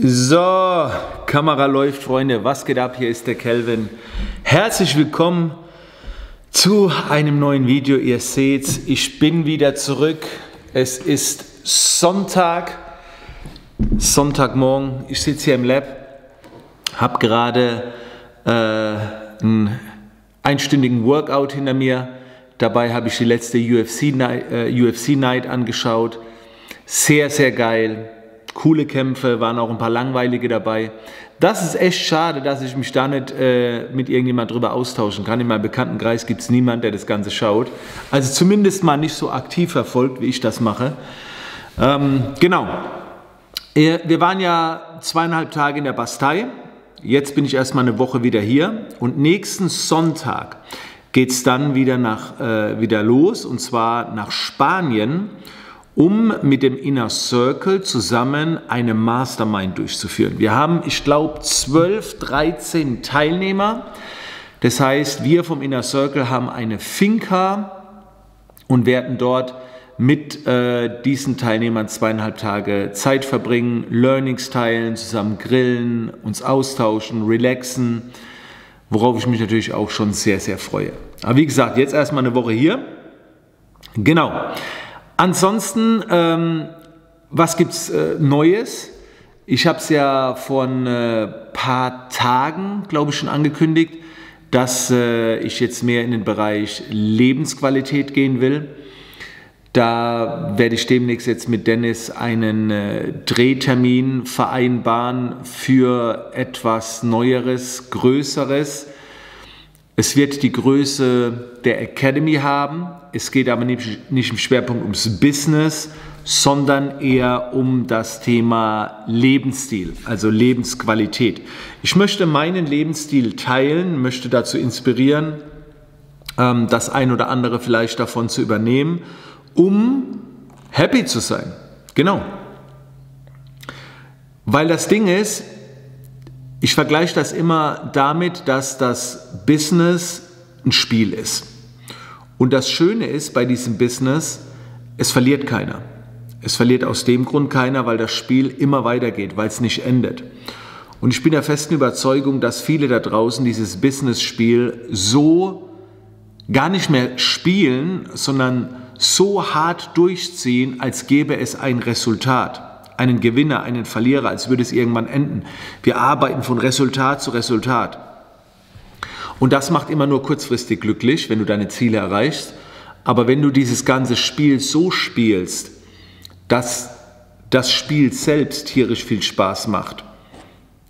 So, Kamera läuft, Freunde. Was geht ab? Hier ist der Kelvin. Herzlich willkommen zu einem neuen Video. Ihr seht's, ich bin wieder zurück. Es ist Sonntag, Sonntagmorgen. Ich sitze hier im Lab, habe gerade äh, einen einstündigen Workout hinter mir. Dabei habe ich die letzte UFC Night, äh, UFC Night angeschaut. Sehr, sehr geil coole Kämpfe, waren auch ein paar langweilige dabei. Das ist echt schade, dass ich mich da nicht äh, mit irgendjemand drüber austauschen kann. In meinem Bekanntenkreis gibt es niemanden, der das Ganze schaut. Also zumindest mal nicht so aktiv verfolgt, wie ich das mache. Ähm, genau. Wir waren ja zweieinhalb Tage in der Bastei. Jetzt bin ich erstmal eine Woche wieder hier. Und nächsten Sonntag geht es dann wieder, nach, äh, wieder los, und zwar nach Spanien um mit dem Inner Circle zusammen eine Mastermind durchzuführen. Wir haben, ich glaube, 12, 13 Teilnehmer. Das heißt, wir vom Inner Circle haben eine Finca und werden dort mit äh, diesen Teilnehmern zweieinhalb Tage Zeit verbringen, Learnings teilen, zusammen grillen, uns austauschen, relaxen, worauf ich mich natürlich auch schon sehr, sehr freue. Aber wie gesagt, jetzt erstmal eine Woche hier. Genau. Ansonsten, ähm, was gibt es äh, Neues? Ich habe es ja vor ein äh, paar Tagen, glaube ich, schon angekündigt, dass äh, ich jetzt mehr in den Bereich Lebensqualität gehen will. Da werde ich demnächst jetzt mit Dennis einen äh, Drehtermin vereinbaren für etwas Neueres, Größeres. Es wird die Größe der Academy haben. Es geht aber nicht, nicht im Schwerpunkt ums Business, sondern eher um das Thema Lebensstil, also Lebensqualität. Ich möchte meinen Lebensstil teilen, möchte dazu inspirieren, ähm, das ein oder andere vielleicht davon zu übernehmen, um happy zu sein. Genau. Weil das Ding ist, ich vergleiche das immer damit, dass das Business ein Spiel ist. Und das Schöne ist bei diesem Business, es verliert keiner. Es verliert aus dem Grund keiner, weil das Spiel immer weitergeht, weil es nicht endet. Und ich bin der festen Überzeugung, dass viele da draußen dieses Business-Spiel so gar nicht mehr spielen, sondern so hart durchziehen, als gäbe es ein Resultat einen Gewinner, einen Verlierer, als würde es irgendwann enden. Wir arbeiten von Resultat zu Resultat. Und das macht immer nur kurzfristig glücklich, wenn du deine Ziele erreichst. Aber wenn du dieses ganze Spiel so spielst, dass das Spiel selbst tierisch viel Spaß macht,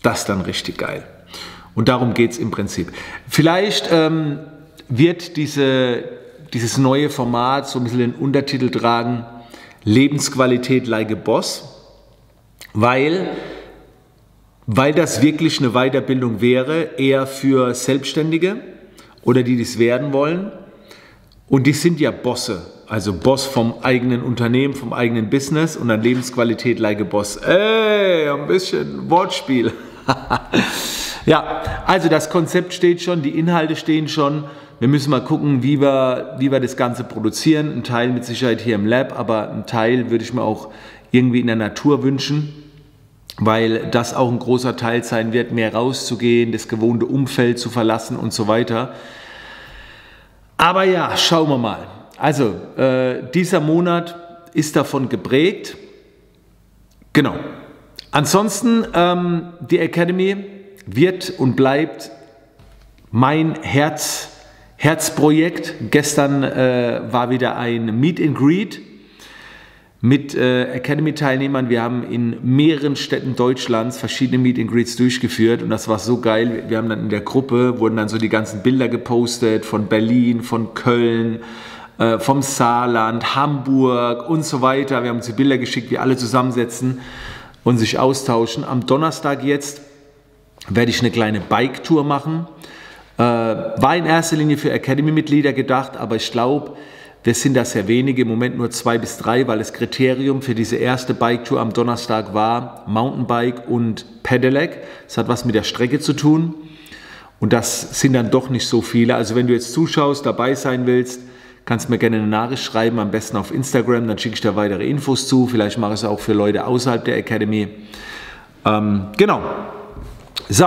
das ist dann richtig geil. Und darum geht es im Prinzip. Vielleicht ähm, wird diese, dieses neue Format so ein bisschen den Untertitel tragen, Lebensqualität like a Boss weil, weil das wirklich eine Weiterbildung wäre, eher für Selbstständige oder die das werden wollen. Und die sind ja Bosse, also Boss vom eigenen Unternehmen, vom eigenen Business und dann Lebensqualität like a Boss. Ey, ein bisschen Wortspiel. ja, also das Konzept steht schon, die Inhalte stehen schon. Wir müssen mal gucken, wie wir, wie wir das Ganze produzieren. Ein Teil mit Sicherheit hier im Lab, aber ein Teil würde ich mir auch irgendwie in der Natur wünschen, weil das auch ein großer Teil sein wird, mehr rauszugehen, das gewohnte Umfeld zu verlassen und so weiter. Aber ja, schauen wir mal. Also, äh, dieser Monat ist davon geprägt. Genau. Ansonsten, ähm, die Academy wird und bleibt mein Herz, Herzprojekt. Gestern äh, war wieder ein Meet and Greet mit äh, Academy-Teilnehmern. Wir haben in mehreren Städten Deutschlands verschiedene Meet and Greets durchgeführt und das war so geil. Wir haben dann in der Gruppe, wurden dann so die ganzen Bilder gepostet von Berlin, von Köln, äh, vom Saarland, Hamburg und so weiter. Wir haben uns die Bilder geschickt, wie alle zusammensetzen und sich austauschen. Am Donnerstag jetzt werde ich eine kleine Bike-Tour machen. Äh, war in erster Linie für Academy-Mitglieder gedacht, aber ich glaube, wir sind da sehr wenige, im Moment nur zwei bis drei, weil das Kriterium für diese erste Bike-Tour am Donnerstag war Mountainbike und Pedelec. Das hat was mit der Strecke zu tun. Und das sind dann doch nicht so viele. Also wenn du jetzt zuschaust, dabei sein willst, kannst du mir gerne eine Nachricht schreiben, am besten auf Instagram, dann schicke ich dir weitere Infos zu. Vielleicht mache ich es auch für Leute außerhalb der Academy. Ähm, genau. So,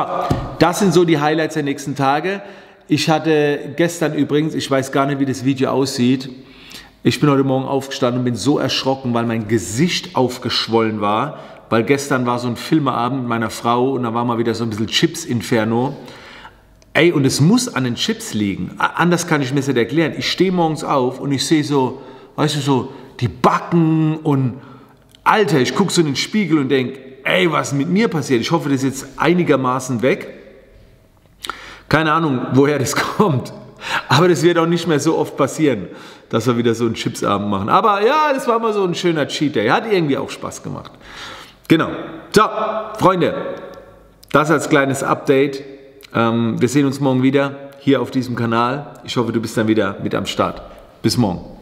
das sind so die Highlights der nächsten Tage. Ich hatte gestern übrigens, ich weiß gar nicht, wie das Video aussieht. Ich bin heute Morgen aufgestanden und bin so erschrocken, weil mein Gesicht aufgeschwollen war. Weil gestern war so ein Filmeabend mit meiner Frau und da war mal wieder so ein bisschen Chips-Inferno. Ey, und es muss an den Chips liegen. Anders kann ich mir das nicht erklären. Ich stehe morgens auf und ich sehe so, weißt du, so die Backen und Alter, ich gucke so in den Spiegel und denke, ey, was mit mir passiert? Ich hoffe, das ist jetzt einigermaßen weg. Keine Ahnung, woher das kommt. Aber das wird auch nicht mehr so oft passieren, dass wir wieder so einen Chipsabend machen. Aber ja, das war mal so ein schöner Cheat Day. Hat irgendwie auch Spaß gemacht. Genau. So, Freunde, das als kleines Update. Ähm, wir sehen uns morgen wieder hier auf diesem Kanal. Ich hoffe, du bist dann wieder mit am Start. Bis morgen.